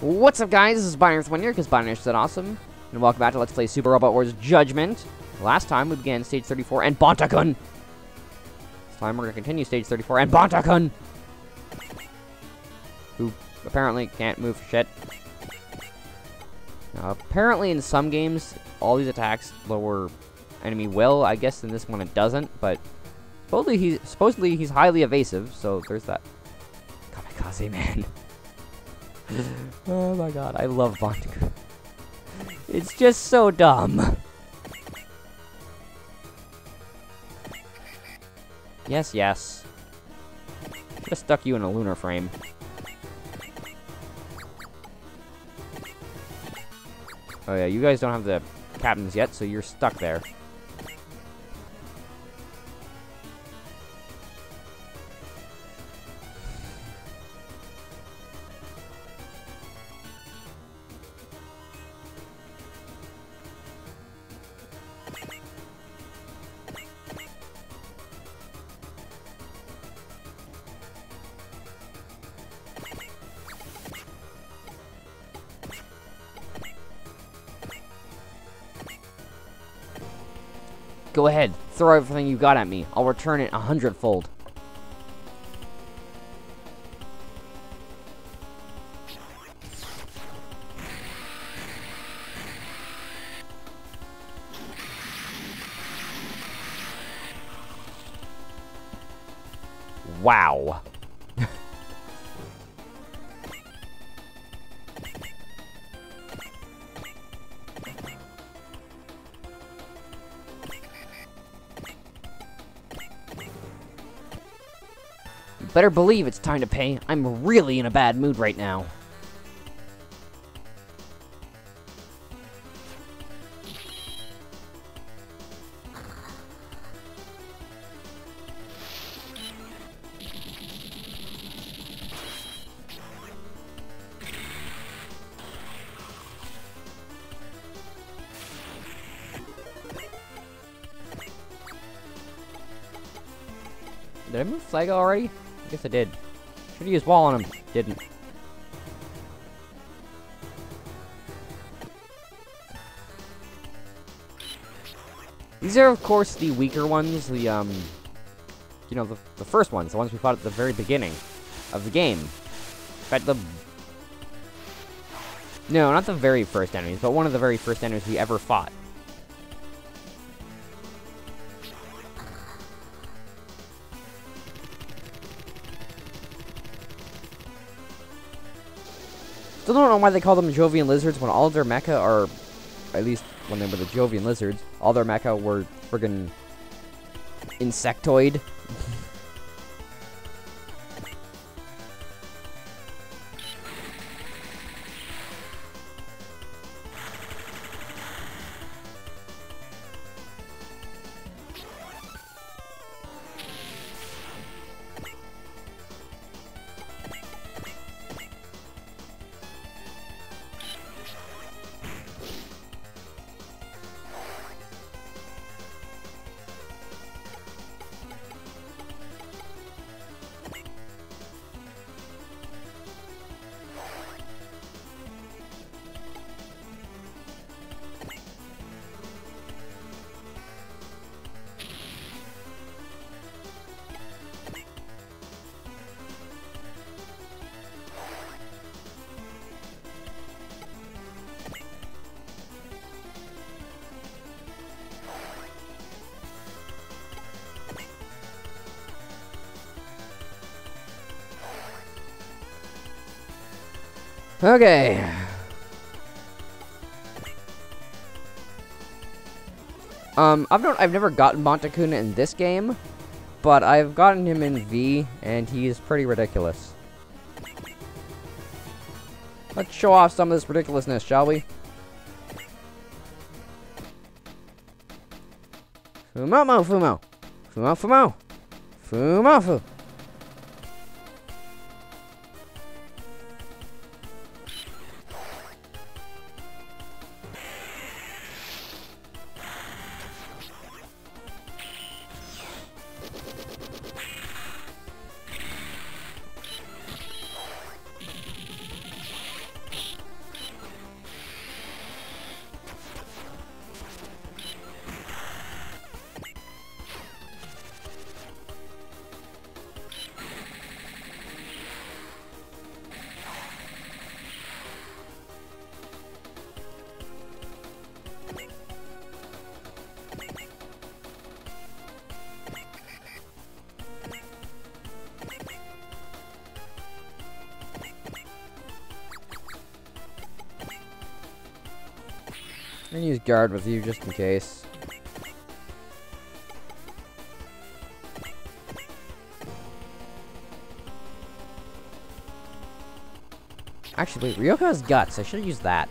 What's up guys, this is Binary1 here, because Binary is awesome. And welcome back to Let's Play Super Robot Wars Judgment. Last time we began Stage 34 and Bonta-kun! This time we're going to continue Stage 34 and Bonta-kun! Who apparently can't move shit. Now, apparently in some games, all these attacks lower enemy will. I guess in this one it doesn't, but supposedly he's, supposedly he's highly evasive, so there's that. Kamikaze man. oh my god, I love Bonta-kun. It's just so dumb. Yes, yes. Just stuck you in a lunar frame. Oh yeah, you guys don't have the captains yet, so you're stuck there. Go ahead, throw everything you got at me. I'll return it a hundredfold. Wow. Better believe it's time to pay. I'm really in a bad mood right now. Did I move flag already? I guess I did. Should've used wall on him. Didn't. These are, of course, the weaker ones. The, um... You know, the, the first ones. The ones we fought at the very beginning of the game. In fact, the... No, not the very first enemies, but one of the very first enemies we ever fought. Still don't know why they call them Jovian lizards when all their mecha are, at least when they were the Jovian lizards, all their mecha were friggin' insectoid. Okay. Um, I've not, I've never gotten Bonta-kun in this game, but I've gotten him in V, and he's pretty ridiculous. Let's show off some of this ridiculousness, shall we? Fumo, mo, fumo. Fumo, fumo. Fumo, fu. I'm gonna use guard with you just in case. Actually, wait, Ryoko has guts. I should have used that.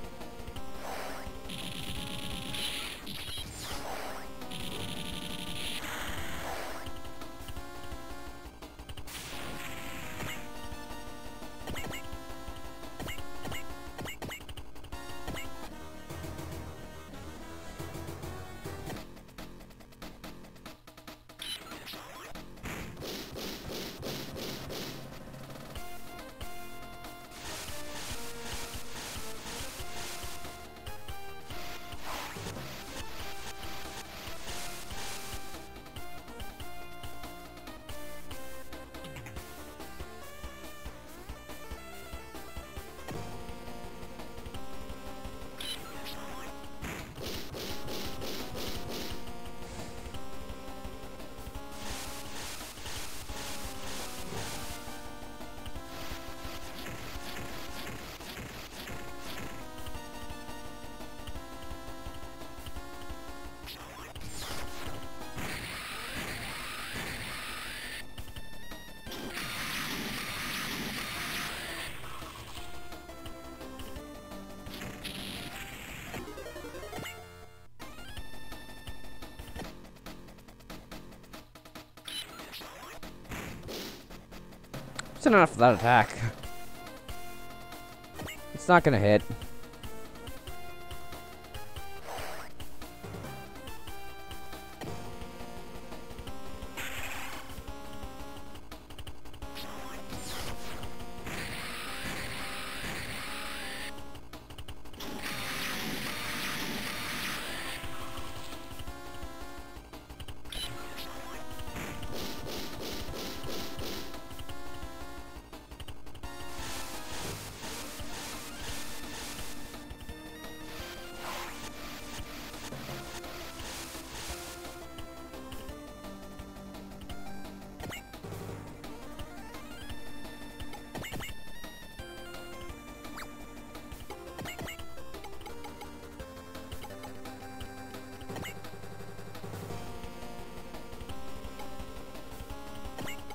Enough for that attack. It's not gonna hit.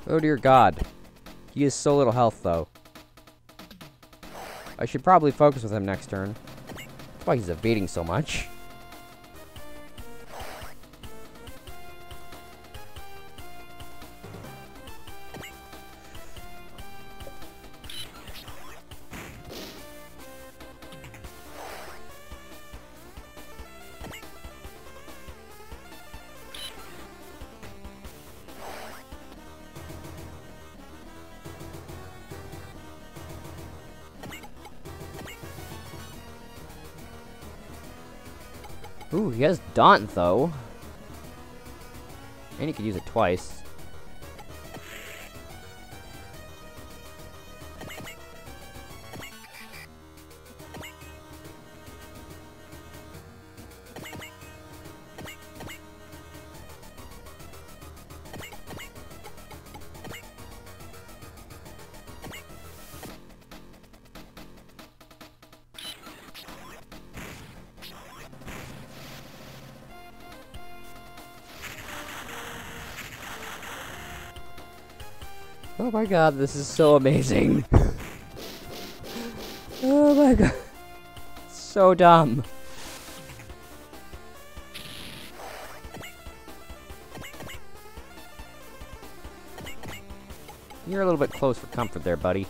Oh dear god. He has so little health, though. I should probably focus with him next turn. That's why he's evading so much. Ooh, he has Daunt, though. And he could use it twice. My god, this is so amazing. oh my god. So dumb. You're a little bit close for comfort there, buddy.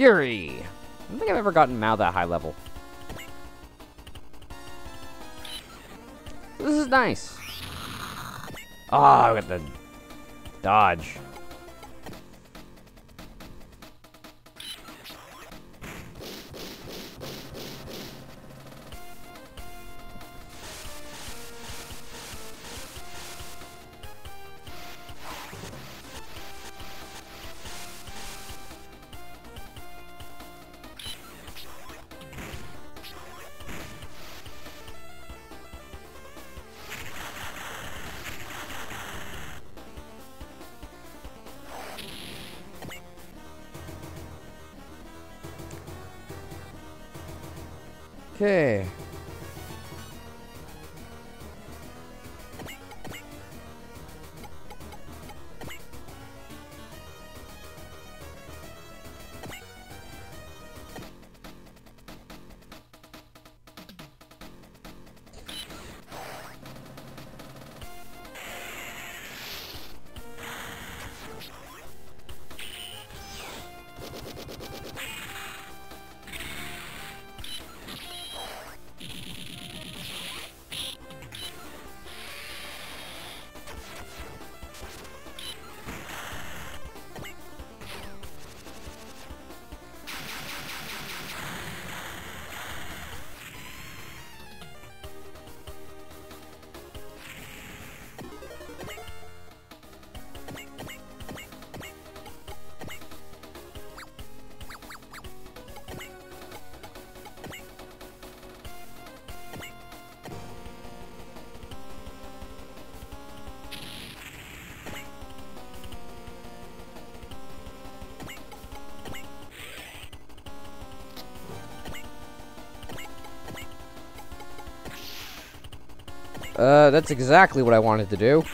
Fury! I don't think I've ever gotten Mao that high level. This is nice. Oh, I got the dodge. Okay. Uh, that's exactly what I wanted to do.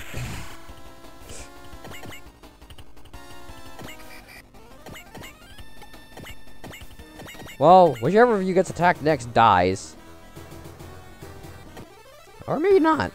Well, whichever of you gets attacked next dies. Or maybe not.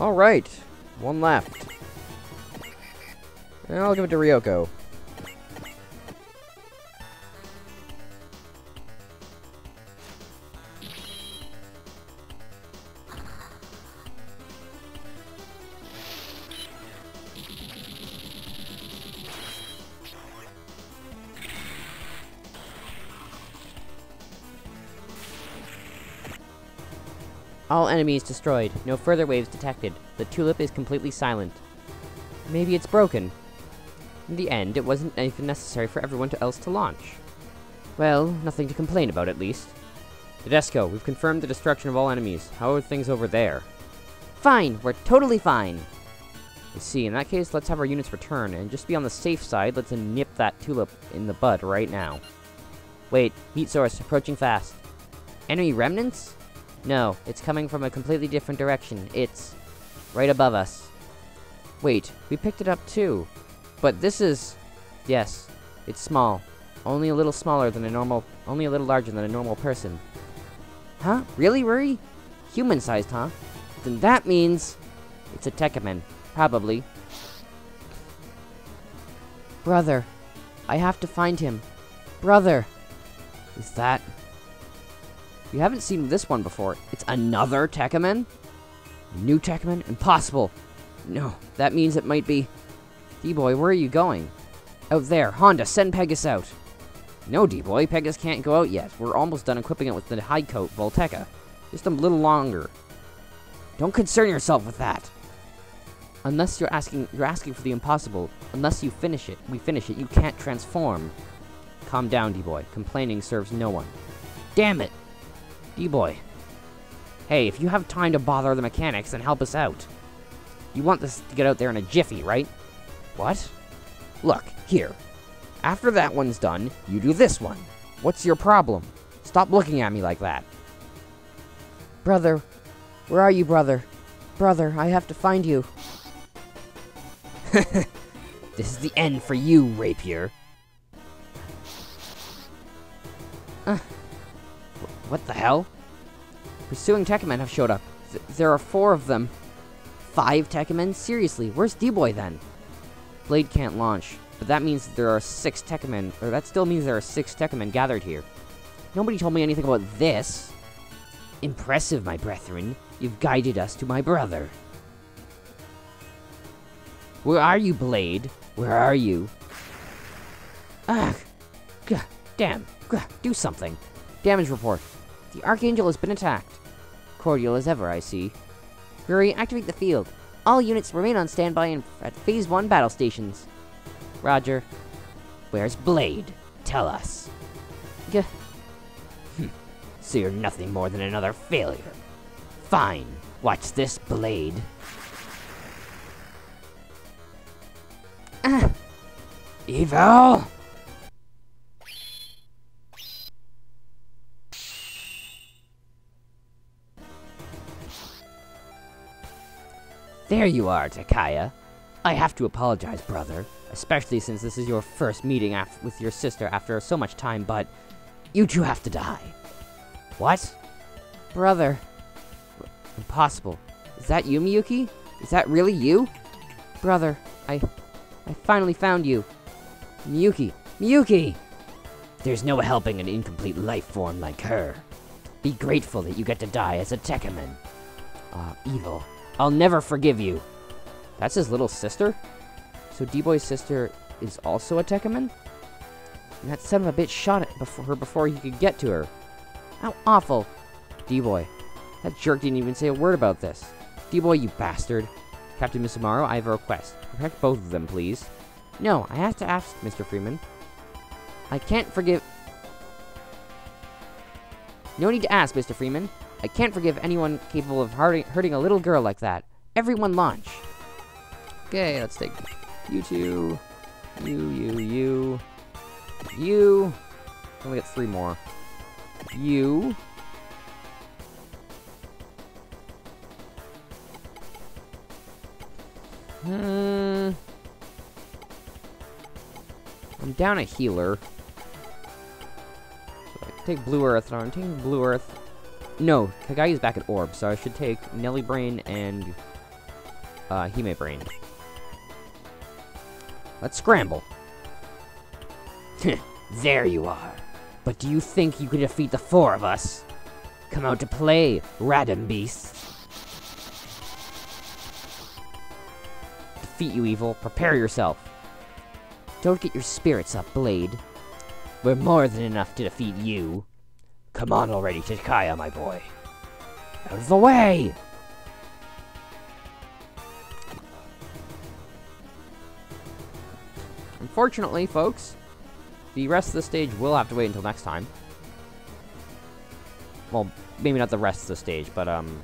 Alright. One left. I'll give it to Ryoko. All enemies destroyed. No further waves detected. The tulip is completely silent. Maybe it's broken. In the end, it wasn't even necessary for everyone else to launch. Well, nothing to complain about at least. Nadesico, we've confirmed the destruction of all enemies. How are things over there? Fine, we're totally fine. I see, in that case, let's have our units return, and just be on the safe side, let's nip that tulip in the bud right now. Wait, heat source, approaching fast. Enemy remnants? No, it's coming from a completely different direction. It's right above us. Wait, we picked it up too. But this is... Yes, it's small. Only a little smaller than a normal... Only a little larger than a normal person. Huh? Really, Ruri? Human-sized, huh? Then that means... It's a Tekkaman. Probably. Brother. I have to find him. Brother. Is that... You haven't seen this one before. It's another Tekkaman? New Tekkaman? Impossible. No, that means it might be... D-Boy, where are you going? Out there. Honda, send Pegasus out. No, D-Boy, Pegasus can't go out yet. We're almost done equipping it with the high coat Volteca. Just a little longer. Don't concern yourself with that. Unless you're asking you're asking for the impossible. Unless you finish it, we finish it, you can't transform. Calm down, D-Boy. Complaining serves no one. Damn it! D-Boy. Hey, if you have time to bother the mechanics, then help us out. You want this to get out there in a jiffy, right? What? Look, here. After that one's done, you do this one. What's your problem? Stop looking at me like that. Brother, where are you, brother? Brother, I have to find you. this is the end for you, Rapier. Uh, what the hell? Pursuing Tekkamen have showed up. Th there are four of them. Five Tekkamen? Seriously, where's D-Boy then? Blade can't launch, but that means there are six Tekkamen, or that still means there are six Tekkamen gathered here. Nobody told me anything about this. Impressive, my brethren. You've guided us to my brother. Where are you, Blade? Where are you? Ah, gah, damn, gah, do something. Damage report. The Archangel has been attacked. Cordial as ever, I see. Hurry, activate the field. All units remain on standby at Phase 1 battle stations. Roger. Where's Blade? Tell us. Gah. Hm. So you're nothing more than another failure. Fine. Watch this, Blade. Ah. Evil! There you are, Takaya. I have to apologize, brother, especially since this is your first meeting with your sister after so much time, but you two have to die. What? Brother. Impossible. Is that you, Miyuki? Is that really you? Brother, I... I finally found you. Miyuki. Miyuki! There's no helping an incomplete life form like her. Be grateful that you get to die as a Tekkaman. Ah, uh, evil. I'll never forgive you. That's his little sister? So D-Boy's sister is also a Tekkaman? That son of a bitch shot it before her before he could get to her. How awful. D-Boy. That jerk didn't even say a word about this. D-Boy, you bastard. Captain Misumaru, I have a request. Protect both of them, please. No, I have to ask, Mr. Freeman. I can't forgive... No need to ask, Mr. Freeman. I can't forgive anyone capable of hurting a little girl like that. Everyone launch. Okay, let's take you two, you, you, you, you. Only get three more. You. Hmm. I'm down a healer. So take Blue Earth. No, I'm taking Blue Earth. No, Cagalli's back at Orb, so I should take Nelly Brain and uh, Hime Brain. Let's scramble. there you are. But do you think you can defeat the four of us? Come out to play, Radam Beasts. Defeat you, evil. Prepare yourself. Don't get your spirits up, Blade. We're more than enough to defeat you. Come on already, Takaya, my boy. Out of the way! Unfortunately, folks, the rest of the stage will have to wait until next time. Well, maybe not the rest of the stage, but, um...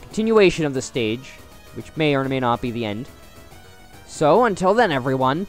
Continuation of the stage, which may or may not be the end. So, until then, everyone,